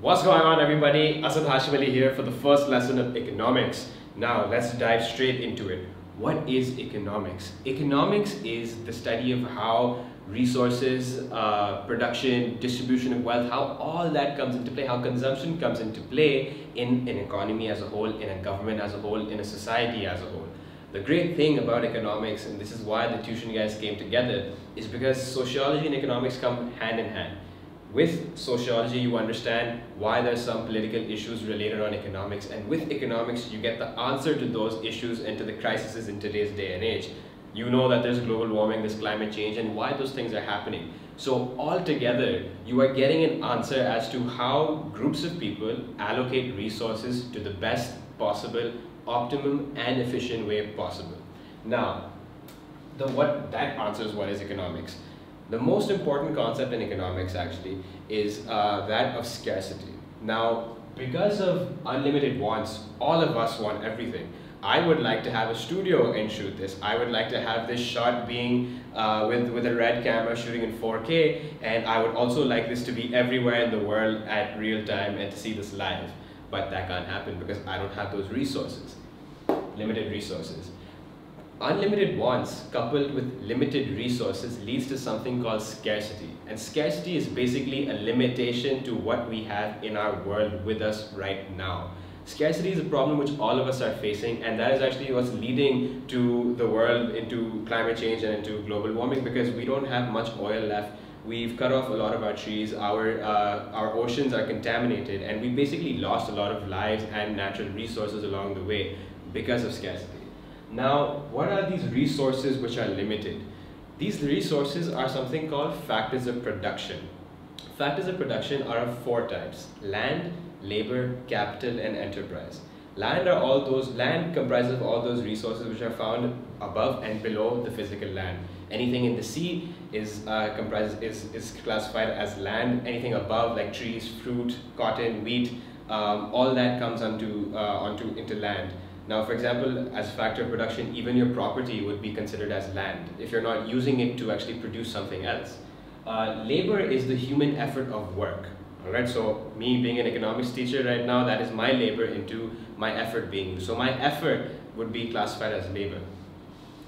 What's going on everybody? Asad Hashim Ali here for the first lesson of economics. Now let's dive straight into it. What is economics? Economics is the study of how resources, uh, production, distribution of wealth, how all that comes into play, how consumption comes into play in an economy as a whole, in a government as a whole, in a society as a whole. The great thing about economics, and this is why the tuition guys came together, is because sociology and economics come hand in hand with sociology, you understand why there's some political issues related on economics. And with economics, you get the answer to those issues and to the crises in today's day and age. You know that there's global warming, there's climate change, and why those things are happening. So altogether, you are getting an answer as to how groups of people allocate resources to the best possible, optimum, and efficient way possible. Now, the what that answers what is economics. The most important concept in economics actually is uh, that of scarcity. Now, because of unlimited wants, all of us want everything. I would like to have a studio and shoot this. I would like to have this shot being uh, with, with a red camera shooting in 4K and I would also like this to be everywhere in the world at real time and to see this live. But that can't happen because I don't have those resources, limited resources. Unlimited wants coupled with limited resources leads to something called scarcity. And scarcity is basically a limitation to what we have in our world with us right now. Scarcity is a problem which all of us are facing and that is actually what's leading to the world into climate change and into global warming because we don't have much oil left. We've cut off a lot of our trees, our, uh, our oceans are contaminated and we basically lost a lot of lives and natural resources along the way because of scarcity. Now, what are these resources which are limited? These resources are something called factors of production. Factors of production are of four types, land, labor, capital, and enterprise. Land are all those, land comprises of all those resources which are found above and below the physical land. Anything in the sea is uh, comprises is, is classified as land. Anything above like trees, fruit, cotton, wheat, um, all that comes onto, uh, onto into land. Now, for example, as a factor of production, even your property would be considered as land if you're not using it to actually produce something else. Uh, labor is the human effort of work. All right, so me being an economics teacher right now, that is my labor into my effort being. So my effort would be classified as labor.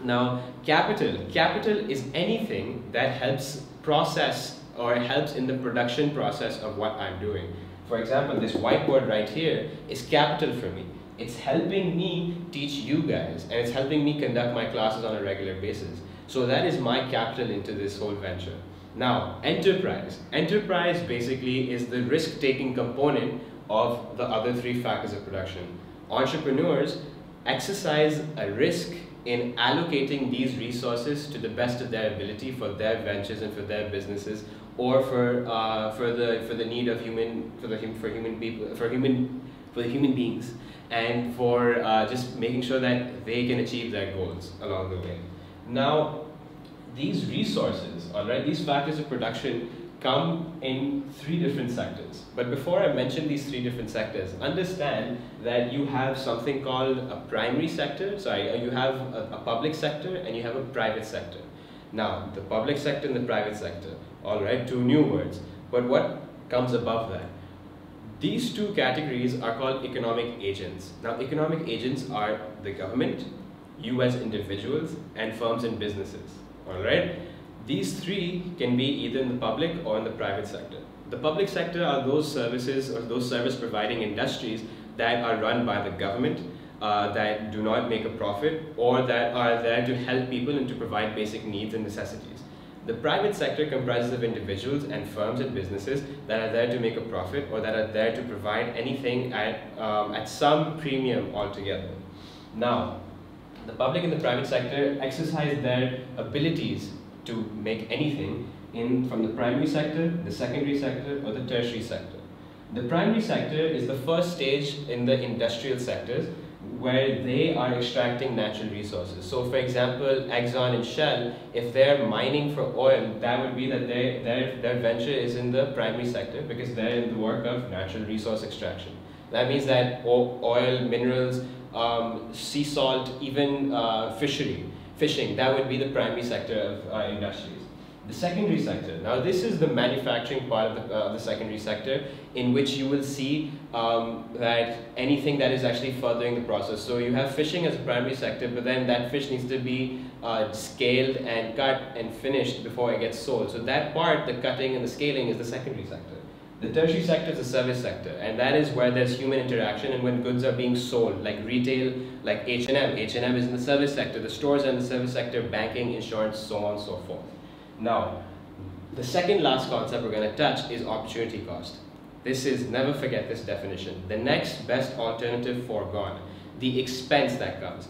Now, capital. Capital is anything that helps process or helps in the production process of what I'm doing. For example, this whiteboard right here is capital for me. It's helping me teach you guys and it's helping me conduct my classes on a regular basis. So that is my capital into this whole venture. Now, enterprise. Enterprise basically is the risk-taking component of the other three factors of production. Entrepreneurs exercise a risk in allocating these resources to the best of their ability for their ventures and for their businesses or for uh, for the for the need of human for the for human people for human for the human beings and for uh, just making sure that they can achieve their goals along the way. Now, these resources, all right, these factors of production come in three different sectors. But before I mention these three different sectors, understand that you have something called a primary sector, sorry, uh, you have a, a public sector and you have a private sector. Now, the public sector and the private sector, all right, two new words. But what comes above that? These two categories are called economic agents. Now, economic agents are the government, you as individuals, and firms and businesses. All right? These three can be either in the public or in the private sector. The public sector are those services or those service providing industries that are run by the government, uh, that do not make a profit, or that are there to help people and to provide basic needs and necessities. The private sector comprises of individuals and firms and businesses that are there to make a profit or that are there to provide anything at, um, at some premium altogether. Now, the public and the private sector exercise their abilities to make anything in from the primary sector, the secondary sector, or the tertiary sector. The primary sector is the first stage in the industrial sectors where they are extracting natural resources. So for example, Exxon and Shell, if they're mining for oil, that would be that they, their, their venture is in the primary sector because they're in the work of natural resource extraction. That means that oil, minerals, um, sea salt, even uh, fishery, fishing, that would be the primary sector of uh, industries. The secondary sector. Now this is the manufacturing part of the, uh, the secondary sector in which you will see um, that anything that is actually furthering the process. So you have fishing as a primary sector, but then that fish needs to be uh, scaled and cut and finished before it gets sold. So that part, the cutting and the scaling is the secondary sector. The tertiary sector is the service sector, and that is where there's human interaction and when goods are being sold, like retail, like H&M. H&M is in the service sector, the stores are in the service sector, banking, insurance, so on and so forth. Now, the second last concept we're going to touch is opportunity cost. This is, never forget this definition, the next best alternative foregone, the expense that comes.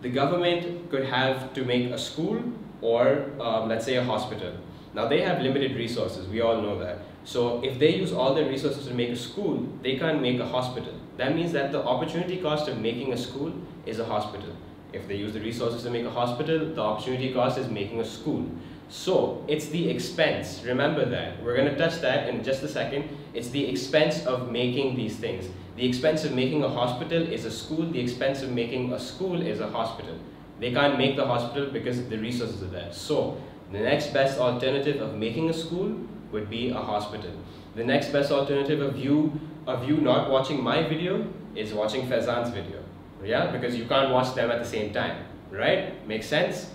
The government could have to make a school or um, let's say a hospital. Now they have limited resources, we all know that. So if they use all their resources to make a school, they can't make a hospital. That means that the opportunity cost of making a school is a hospital. If they use the resources to make a hospital, the opportunity cost is making a school. So it's the expense, remember that. We're going to touch that in just a second. It's the expense of making these things. The expense of making a hospital is a school, the expense of making a school is a hospital. They can't make the hospital because the resources are there. So the next best alternative of making a school would be a hospital. The next best alternative of you, of you not watching my video is watching Faizan's video. Yeah, because you can't watch them at the same time, right? Makes sense?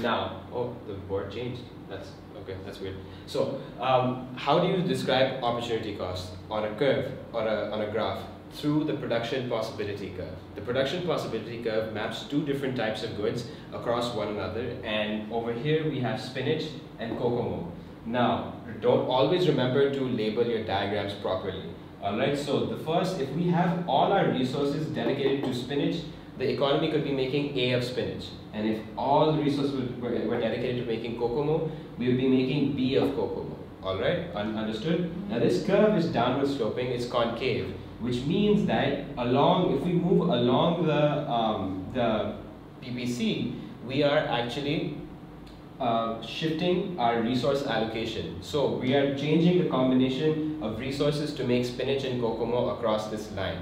Now, oh, the board changed. That's okay, that's weird. So, um, how do you describe opportunity cost on a curve or a, on a graph? Through the production possibility curve. The production possibility curve maps two different types of goods across one another, and over here we have spinach and kokomo. Now, don't always remember to label your diagrams properly. Alright, so the first, if we have all our resources dedicated to spinach, the economy could be making A of spinach. And if all the resources were, were dedicated to making kokomo, we would be making B of kokomo. Alright, Un understood? Now this curve is downward sloping, it's concave, which means that along, if we move along the, um, the PPC, we are actually uh, shifting our resource allocation. So we are changing the combination of resources to make spinach and kokomo across this line.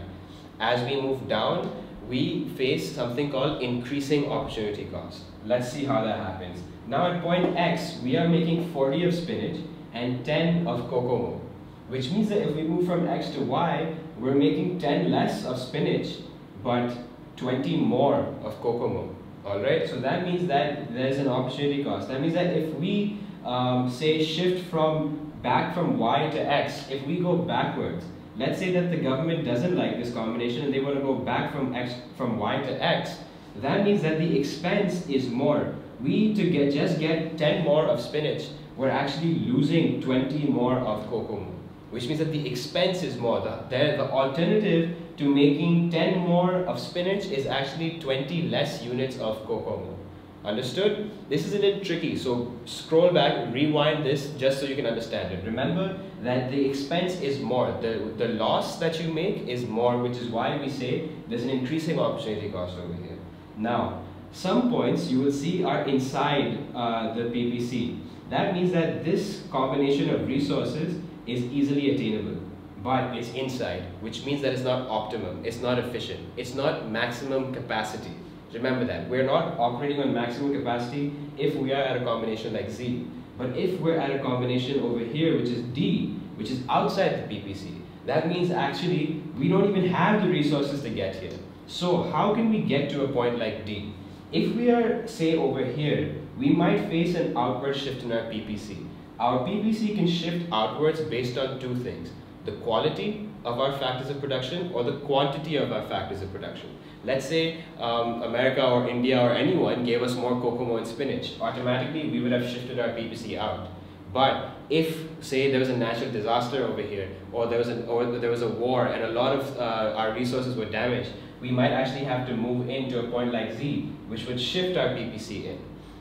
As we move down, we face something called increasing opportunity cost. Let's see how that happens. Now at point X, we are making 40 of spinach and 10 of kokomo, which means that if we move from X to Y, we're making 10 less of spinach, but 20 more of kokomo. Alright, so that means that there's an opportunity cost. That means that if we um, say shift from back from Y to X, if we go backwards, let's say that the government doesn't like this combination and they want to go back from X from Y to X, that means that the expense is more. We to get just get 10 more of spinach, we're actually losing 20 more of kokomo, which means that the expense is more. The, the, the alternative to making 10 more of spinach is actually 20 less units of kokomo. Understood? This is a little tricky, so scroll back, rewind this just so you can understand it. Remember that the expense is more. The, the loss that you make is more, which is why we say there's an increasing opportunity cost over here. Now, some points you will see are inside uh, the PPC. That means that this combination of resources is easily attainable but it's inside, which means that it's not optimum, it's not efficient, it's not maximum capacity. Remember that. We're not operating on maximum capacity if we are at a combination like Z. But if we're at a combination over here, which is D, which is outside the PPC, that means actually we don't even have the resources to get here. So how can we get to a point like D? If we are, say, over here, we might face an outward shift in our PPC. Our PPC can shift outwards based on two things the quality of our factors of production or the quantity of our factors of production. Let's say um, America or India or anyone gave us more kokomo and spinach. Automatically, we would have shifted our PPC out. But if, say, there was a natural disaster over here, or there was, an, or there was a war and a lot of uh, our resources were damaged, we might actually have to move into a point like Z, which would shift our PPC in.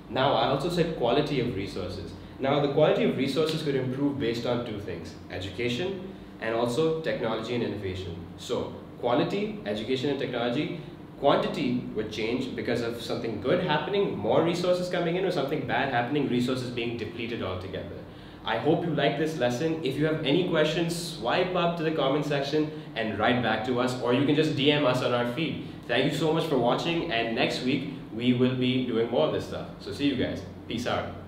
Now, I also said quality of resources. Now, the quality of resources could improve based on two things, education and also technology and innovation. So quality, education and technology, quantity would change because of something good happening, more resources coming in or something bad happening, resources being depleted altogether. I hope you like this lesson. If you have any questions, swipe up to the comment section and write back to us or you can just DM us on our feed. Thank you so much for watching and next week we will be doing more of this stuff. So see you guys. Peace out.